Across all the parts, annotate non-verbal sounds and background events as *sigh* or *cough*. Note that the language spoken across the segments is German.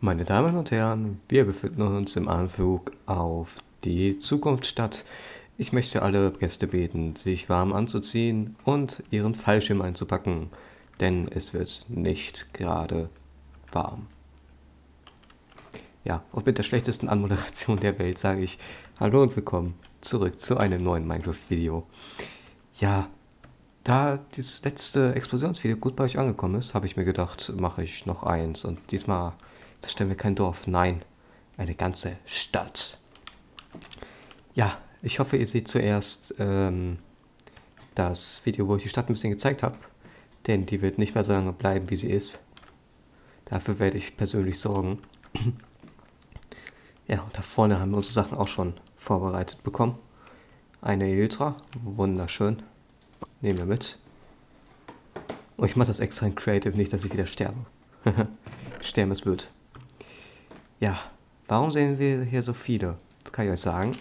Meine Damen und Herren, wir befinden uns im Anflug auf die Zukunftsstadt. Ich möchte alle Gäste beten, sich warm anzuziehen und ihren Fallschirm einzupacken, denn es wird nicht gerade warm. Ja, und mit der schlechtesten Anmoderation der Welt sage ich Hallo und willkommen zurück zu einem neuen Minecraft-Video. Ja, da dieses letzte Explosionsvideo gut bei euch angekommen ist, habe ich mir gedacht, mache ich noch eins. Und diesmal zerstören wir kein Dorf, nein, eine ganze Stadt. Ja, ich hoffe, ihr seht zuerst ähm, das Video, wo ich die Stadt ein bisschen gezeigt habe. Denn die wird nicht mehr so lange bleiben, wie sie ist. Dafür werde ich persönlich sorgen. *clears throat* ja, und da vorne haben wir unsere Sachen auch schon vorbereitet bekommen. Eine Elytra, wunderschön. Nehmen wir mit. Und ich mache das extra in Creative, nicht, dass ich wieder sterbe. *laughs* Sterben ist blöd. Ja, warum sehen wir hier so viele? Das kann ich euch sagen.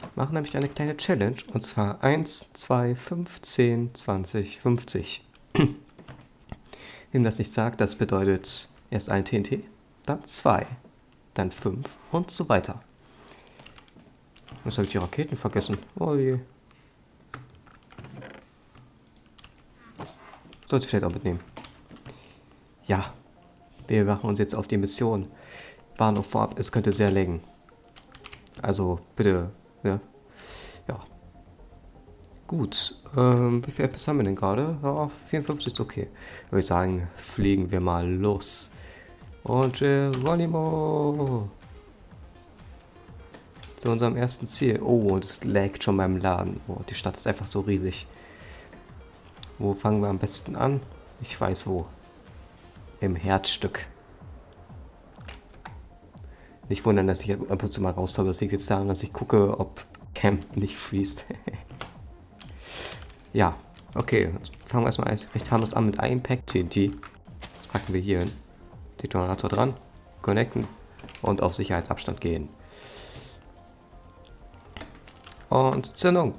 Wir machen nämlich eine kleine Challenge. Und zwar 1, 2, 5, 10, 20, 50. Wem das nicht sagt, das bedeutet erst ein TNT, dann 2, dann 5 und so weiter. Jetzt habe ich die Raketen vergessen. Oh je. Sollte ich vielleicht auch mitnehmen. Ja, wir machen uns jetzt auf die Mission. Warnung vorab, es könnte sehr längen. Also bitte, ja. Ja. Gut, ähm, wie viel FPS haben wir denn gerade? Ja, 54 ist okay. Würde ich sagen, fliegen wir mal los. Und Geronimo! Zu unserem ersten Ziel. Oh, und es laggt schon beim Laden. Oh, die Stadt ist einfach so riesig. Wo fangen wir am besten an? Ich weiß wo. Im Herzstück. Nicht wundern, dass ich ab und zu mal raustaube. Das liegt jetzt daran, dass ich gucke, ob Camp nicht fließt. *laughs* ja, okay. Fangen wir erstmal recht harmlos an mit einem Pack TNT. Das packen wir hier hin. Detonator dran, connecten und auf Sicherheitsabstand gehen. Und Zündung.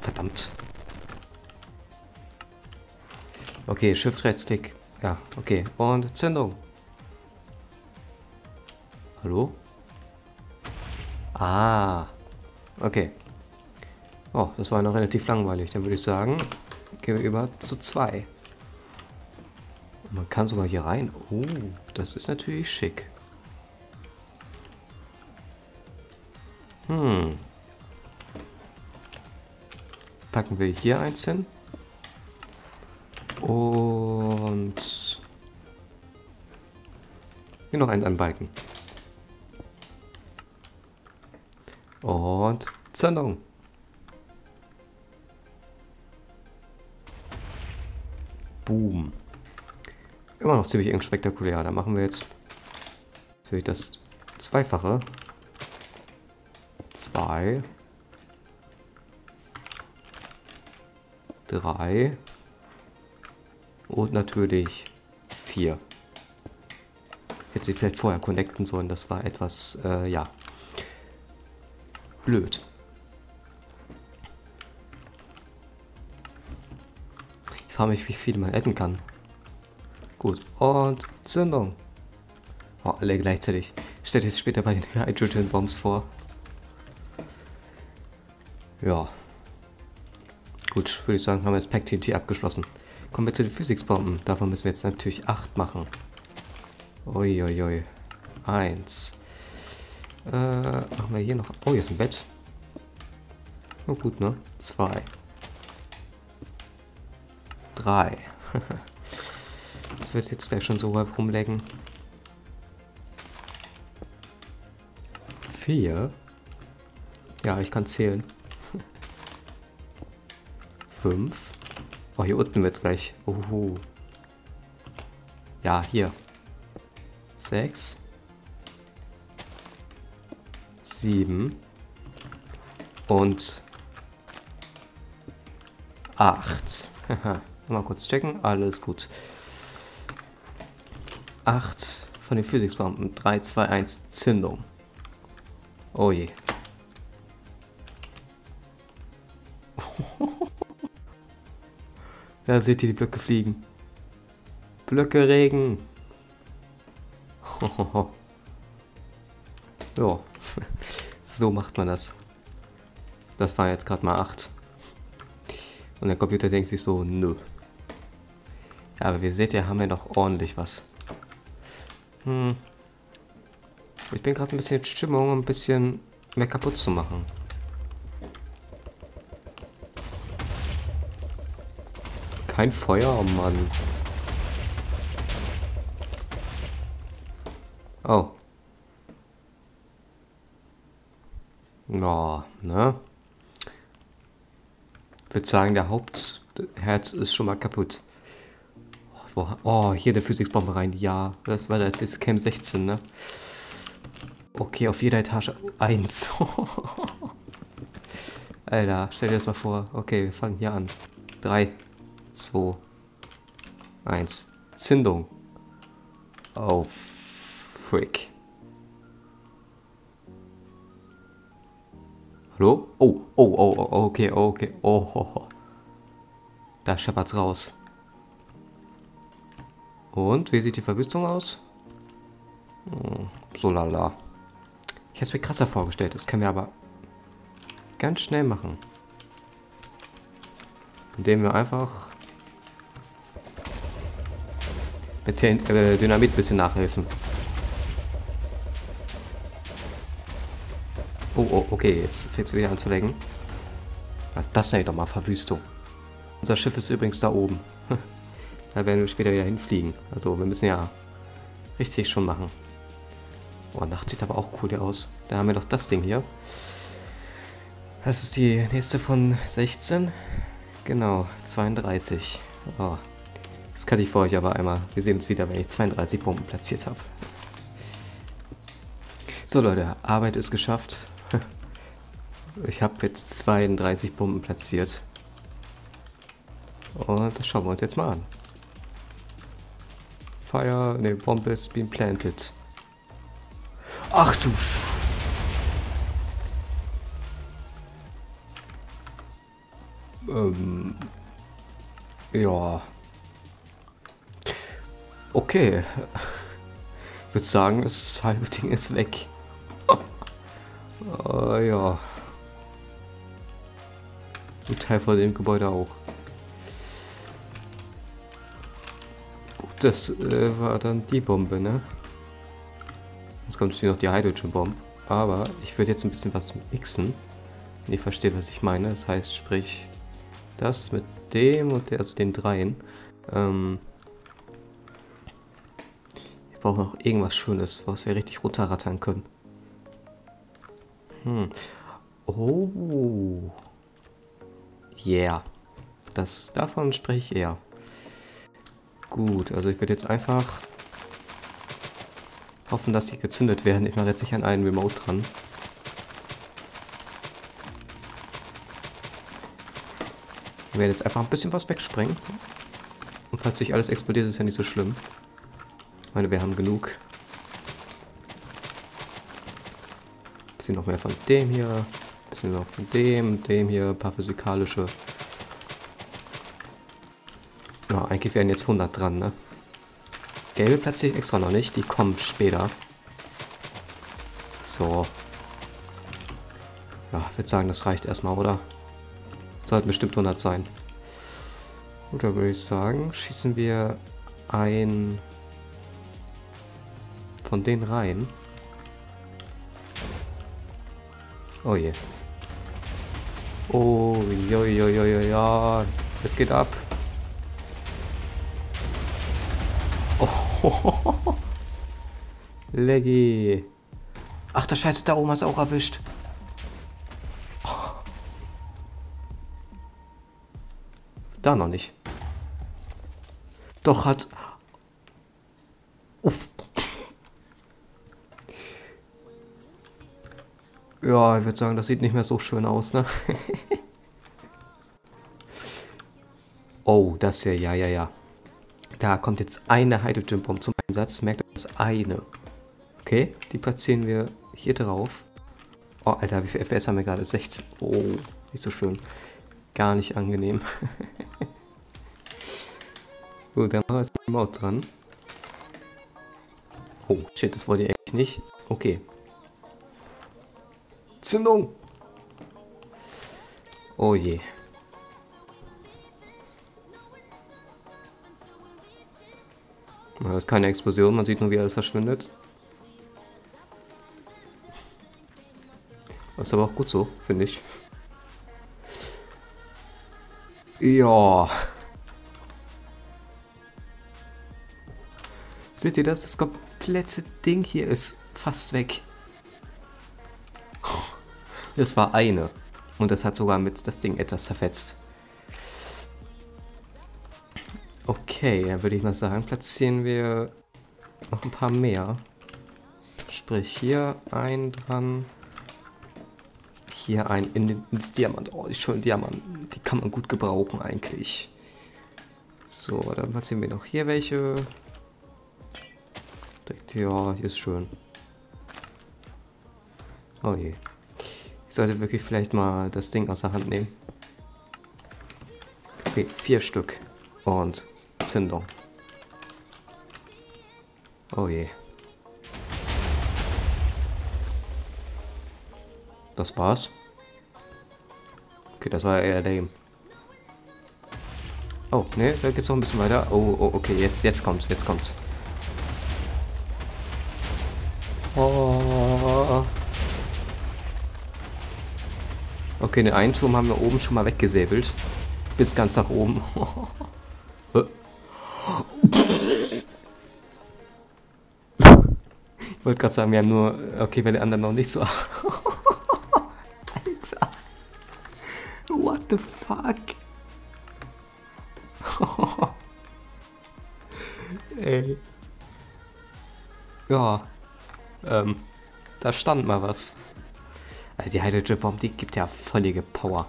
Verdammt. Okay, Shift Rechtsklick. Ja, okay. Und Zündung. Hallo? Ah. Okay. Oh, das war noch relativ langweilig. Dann würde ich sagen, gehen wir über zu zwei. Man kann sogar hier rein. Oh, das ist natürlich schick. Hm. Packen wir hier eins hin. Hier noch eins anbalken. Und Zündung. Boom. Immer noch ziemlich spektakulär. Da machen wir jetzt natürlich das Zweifache. Zwei. Drei. Und natürlich 4. Hätte sie vielleicht vorher connecten sollen, das war etwas, äh, ja, blöd. Ich frage mich, wie viel man adden kann. Gut, und Zündung. Oh, alle gleichzeitig. Stellt euch später bei den *laughs* Hydrogen Bombs vor. Ja. Gut, würde ich sagen, haben wir das Pack TNT abgeschlossen. Kommen wir zu den Physiksbomben. Davon müssen wir jetzt natürlich 8 machen. Uiuiui. Eins. Äh, machen wir hier noch... Oh, hier ist ein Bett. Oh, gut, ne? Zwei. Drei. *laughs* das wird jetzt gleich schon so weit rumlecken. Vier. Ja, ich kann zählen. *laughs* Fünf. Oh, hier unten wird es gleich. Uhu. Ja, hier. Sechs. Sieben. Und acht. *laughs* Mal kurz checken. Alles gut. Acht von den Physiksbomben. 3, 2, 1, Zündung. Oh je. *laughs* Da seht ihr die Blöcke fliegen. Blöcke regen. *laughs* ja, *laughs* so macht man das. Das war jetzt gerade mal 8. Und der Computer denkt sich so, nö. Aber wie seht ihr, haben wir noch ordentlich was. Hm. Ich bin gerade ein bisschen in Stimmung, um ein bisschen mehr kaputt zu machen. Kein Feuer, Mann. Oh. Ja, ne? Ich würde sagen, der Hauptherz ist schon mal kaputt. Oh, hier der Physiksbombe rein. Ja, das war das ist Cam 16, ne? Okay, auf jeder Etage 1. *laughs* Alter, stell dir das mal vor. Okay, wir fangen hier an. 3, 2, 1. Zündung. Oh, frick. Hallo? Oh, oh, oh, oh, okay, okay. Oh, oh, oh. Da scheppert's raus. Und, wie sieht die Verwüstung aus? Hm, so lala. Ich hätte es mir krasser vorgestellt. Das können wir aber ganz schnell machen. Indem wir einfach mit äh, Dynamit ein bisschen nachhelfen. Oh, okay, jetzt fängt es wieder an zu lenken. Das nenne ich doch mal Verwüstung. Unser Schiff ist übrigens da oben. *laughs* da werden wir später wieder hinfliegen. Also wir müssen ja richtig schon machen. Oh, Nacht sieht aber auch cool aus. Da haben wir noch das Ding hier. Das ist die nächste von 16. Genau, 32. Oh, das kann ich für euch aber einmal. Wir sehen uns wieder, wenn ich 32 Bomben platziert habe. So Leute, Arbeit ist geschafft. Ich habe jetzt 32 Bomben platziert. Und das schauen wir uns jetzt mal an. Fire, ne, Bomb is being planted. Ach du Sch Ähm. Ja. Okay. Ich würde sagen, das halbe Ding ist weg. uh, *laughs* ja. Ein Teil von dem Gebäude auch. Das äh, war dann die Bombe, ne? Jetzt kommt natürlich noch die Hydrogen Bomb. Aber ich würde jetzt ein bisschen was mixen. Wenn ihr versteht, was ich meine. Das heißt, sprich, das mit dem und der, also den dreien. Ähm, ich brauche noch irgendwas Schönes, was wir richtig runterrattern können. Hm. Oh. Yeah. Das, davon spreche ich eher. Gut, also ich würde jetzt einfach Hoffen, dass die gezündet werden. Ich mache jetzt nicht an einen Remote dran. Ich werde jetzt einfach ein bisschen was wegsprengen. Und falls sich alles explodiert, ist ja nicht so schlimm. Ich meine, wir haben genug. Bisschen noch mehr von dem hier. Bisschen noch von dem, dem hier. Ein paar physikalische. Ja, eigentlich wären jetzt 100 dran, ne? Gelbe platziere ich extra noch nicht, die kommen später. So. Ja, ich würde sagen, das reicht erstmal, oder? Sollten bestimmt 100 sein. Gut, dann würde ich sagen, schießen wir ein von denen rein. Oh je. Oh, jo, jo, jo, jo, ja. Es geht ab. *laughs* Leggy. Ach, der Scheiße, da oben hat auch erwischt. Da noch nicht. Doch, hat... Ja, ich würde sagen, das sieht nicht mehr so schön aus, ne? *laughs* oh, das hier, ja, ja, ja. Da kommt jetzt eine Hydrogen Bomb zum Einsatz. Merkt euch das eine. Okay, die platzieren wir hier drauf. Oh, Alter, wie viel FPS haben wir gerade? 16. Oh, nicht so schön. Gar nicht angenehm. *laughs* Gut, dann ist die Maut dran. Oh, shit, das wollte ich eigentlich nicht. Okay. Zündung! Oh je. Man hört keine Explosion, man sieht nur, wie alles verschwindet. Das ist aber auch gut so, finde ich. Ja. Seht ihr das? Das komplette Ding hier ist fast weg. Das war eine. Und das hat sogar mit das Ding etwas zerfetzt. Okay, dann würde ich mal sagen, platzieren wir noch ein paar mehr. Sprich, hier ein dran. Hier ein in, ins Diamant. Oh, die schönen Diamant. Die kann man gut gebrauchen eigentlich. So, dann platzieren wir noch hier welche. Ja, hier ist schön. Oh je. Ich sollte wirklich vielleicht mal das Ding aus der Hand nehmen. Okay, vier Stück. Und Zündung. Oh je. Das war's. Okay, das war eher lame. Oh, ne, da geht's noch ein bisschen weiter. Oh, oh, okay, jetzt, jetzt kommt's, jetzt kommt's. Okay, den einen Turm haben wir oben schon mal weggesäbelt. Bis ganz nach oben. ich wollte gerade sagen, wir haben nur... Okay, weil die anderen noch nicht so... Alter. What the fuck? Ey. Ja. Ähm. Da stand mal was. Also die Hydrogen Bomb, die gibt ja völlige Power.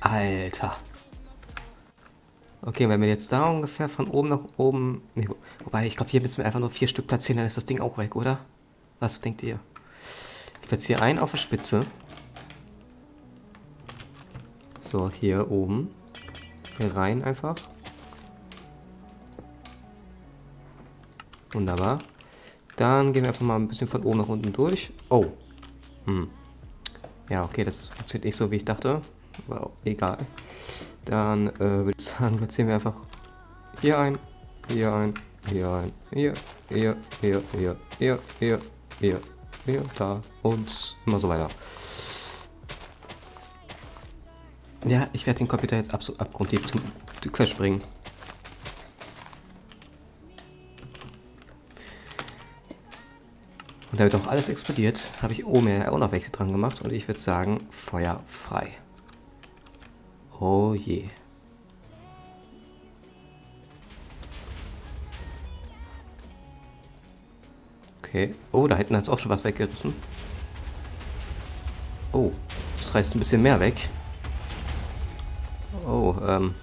Alter. Okay, wenn wir jetzt da ungefähr von oben nach oben... Nee, wobei, ich glaube, hier müssen wir einfach nur vier Stück platzieren, dann ist das Ding auch weg, oder? Was denkt ihr? Ich platziere einen auf der Spitze. So, hier oben. Hier rein einfach. Wunderbar. Dann gehen wir einfach mal ein bisschen von oben nach unten durch. Oh, hm. Ja, okay, das funktioniert nicht so, wie ich dachte. Aber egal. Dann äh, würde ich sagen, platzieren wir einfach hier ein, hier ein, hier ein, hier, hier, hier, hier, hier, hier, hier, hier, da und immer so weiter. Ja, ich werde den Computer jetzt abgrundtief zum Quer bringen. Und damit auch alles explodiert, habe ich oben ja auch noch welche dran gemacht und ich würde sagen, Feuer frei. Oh je. Okay. Oh, da hinten hat es auch schon was weggerissen. Oh, das reißt ein bisschen mehr weg. Oh, ähm.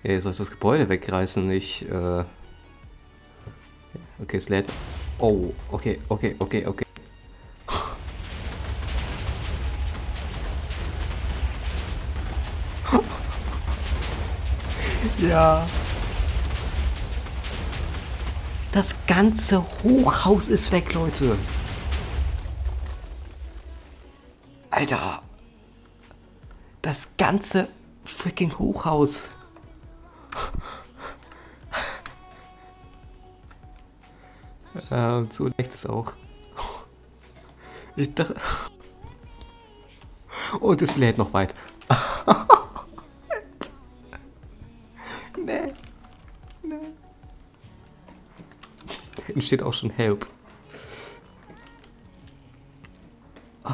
Hey, soll ich das Gebäude wegreißen? Ich, äh. Okay, es lädt. Oh, okay, okay, okay, okay. *laughs* ja. Das ganze Hochhaus ist weg, Leute. Alter. Das ganze freaking Hochhaus. Und so leckt es auch. Ich dachte... Und es lädt noch weit. *laughs* nee. Nee. Da hinten steht auch schon Help.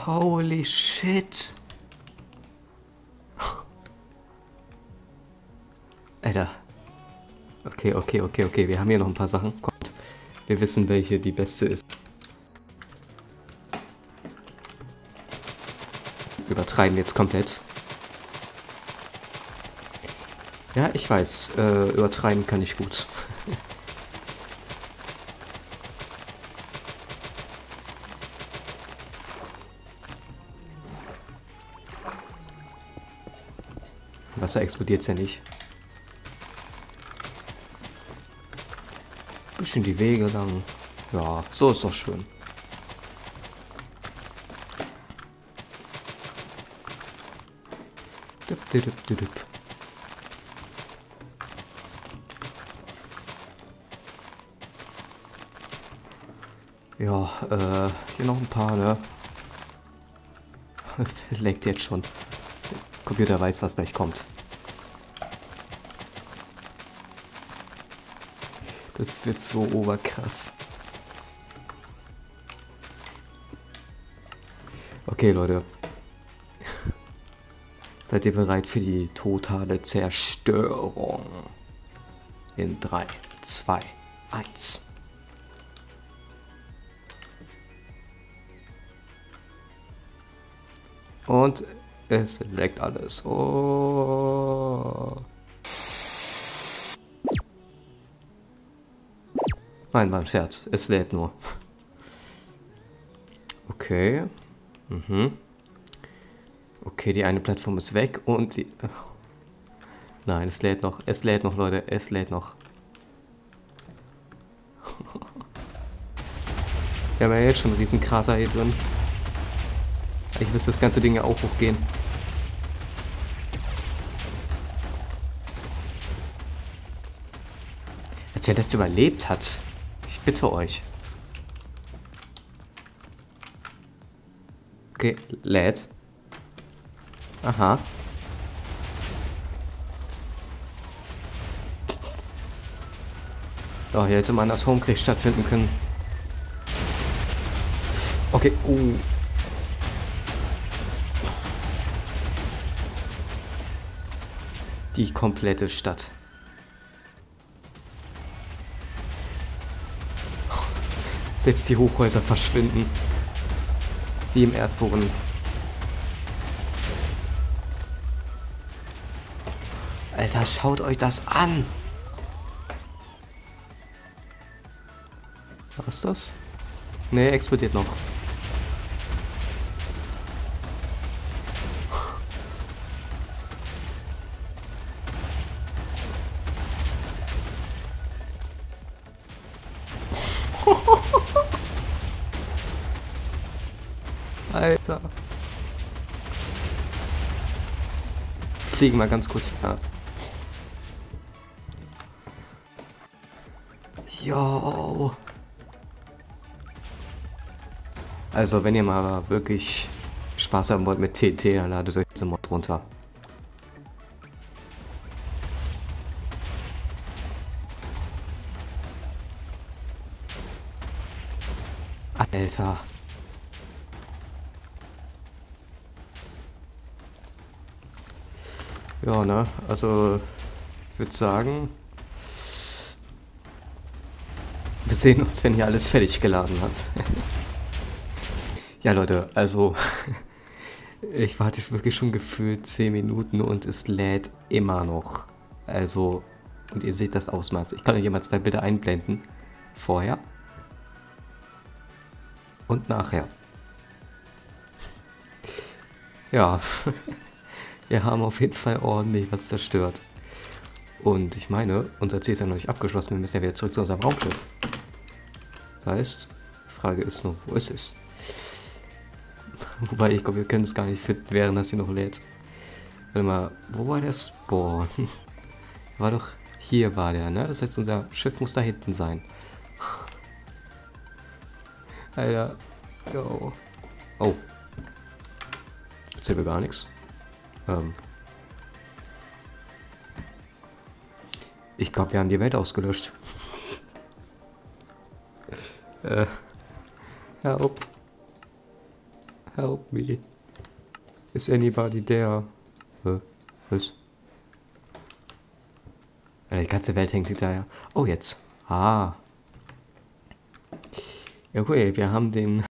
Holy shit. Alter. Okay, okay, okay, okay. Wir haben hier noch ein paar Sachen. Komm. Wir wissen, welche die beste ist. Übertreiben jetzt komplett. Ja, ich weiß. Äh, übertreiben kann ich gut. *laughs* Wasser explodiert ja nicht. Schön die Wege lang. Ja, so ist doch schön. Dip, dip, dip, dip. Ja, äh, hier noch ein paar, ne? *laughs* Leckt jetzt schon. Der Computer weiß, was gleich kommt. Das wird so oberkrass. Okay, Leute. *laughs* Seid ihr bereit für die totale Zerstörung? In 3, 2, 1. Und es leckt alles. Oh. Nein, war ein Scherz. Es lädt nur. Okay. Mhm. Okay, die eine Plattform ist weg und die... Nein, es lädt noch. Es lädt noch, Leute. Es lädt noch. *laughs* Wir haben ja jetzt schon einen riesen Krater hier drin. Ich müsste das ganze Ding ja auch hochgehen. Als wer das überlebt hat. Bitte euch. Okay, lädt. Aha. Doch, hier hätte mal ein Atomkrieg stattfinden können. Okay, uh. Die komplette Stadt. Selbst die Hochhäuser verschwinden. Wie im Erdboden. Alter, schaut euch das an. Was ist das? Ne, explodiert noch. Fliegen mal ganz kurz da. Jo. Also, wenn ihr mal wirklich Spaß haben wollt mit TT, dann ladet euch diese Mod runter. Alter. Ja, ne? Also, ich würde sagen, wir sehen uns, wenn hier alles fertig geladen hat. ja, Leute, also, *laughs* ich warte wirklich schon gefühlt 10 Minuten und es lädt immer noch. Also, und ihr seht das Ausmaß. Ich kann euch hier mal zwei Bilder einblenden. Vorher und nachher. Ja. *laughs* Wir haben auf jeden Fall ordentlich was zerstört. Und ich meine, unser Ziel ist ja noch nicht abgeschlossen. Wir müssen ja wieder zurück zu unserem Raumschiff. Das heißt, die Frage ist nur, wo ist es? *laughs* Wobei, ich glaube, wir können es gar nicht finden, während das hier noch lädt. Warte mal, wo war der Spawn? *laughs* War doch, hier war der, ne? Das heißt, unser Schiff muss da hinten sein. *laughs* Alter, go. Oh. Jetzt sehen wir gar nichts. Ähm ich glaube, wir haben die Welt ausgelöscht. *laughs* äh, help. Help me. Is anybody there? Hä? Was? Die ganze Welt hängt hinterher. Oh, jetzt. Ah. Ja, okay, wir haben den...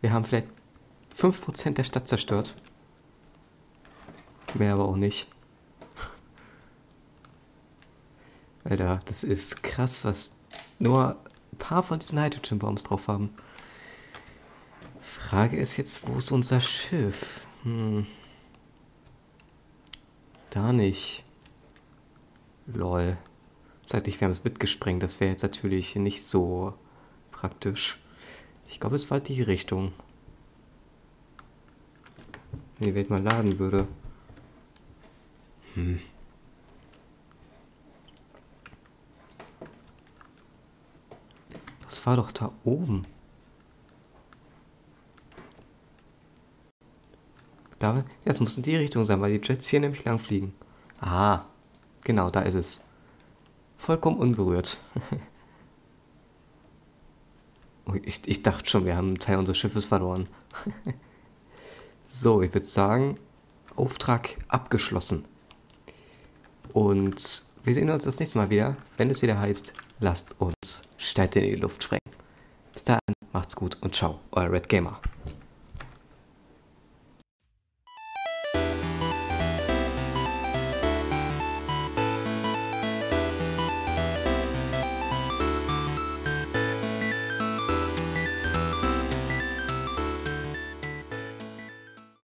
Wir haben vielleicht 5% der Stadt zerstört. Mehr aber auch nicht. Alter, das ist krass, was nur ein paar von diesen Hydrogen Bombs drauf haben. Frage ist jetzt, wo ist unser Schiff? Hm. Da nicht. Lol. Zeitlich, wir haben es mitgesprengt. Das wäre jetzt natürlich nicht so praktisch. Ich glaube, es war die Richtung. Wenn die Welt mal laden würde. Hm. Das war doch da oben. Da, ja, es muss in die Richtung sein, weil die Jets hier nämlich lang fliegen. Aha, genau, da ist es. Vollkommen unberührt. *laughs* ich, ich dachte schon, wir haben einen Teil unseres Schiffes verloren. *laughs* so, ich würde sagen, Auftrag abgeschlossen. Und wir sehen uns das nächste Mal wieder, wenn es wieder heißt, lasst uns Städte in die Luft sprengen. Bis dahin, macht's gut und ciao, euer Red Gamer.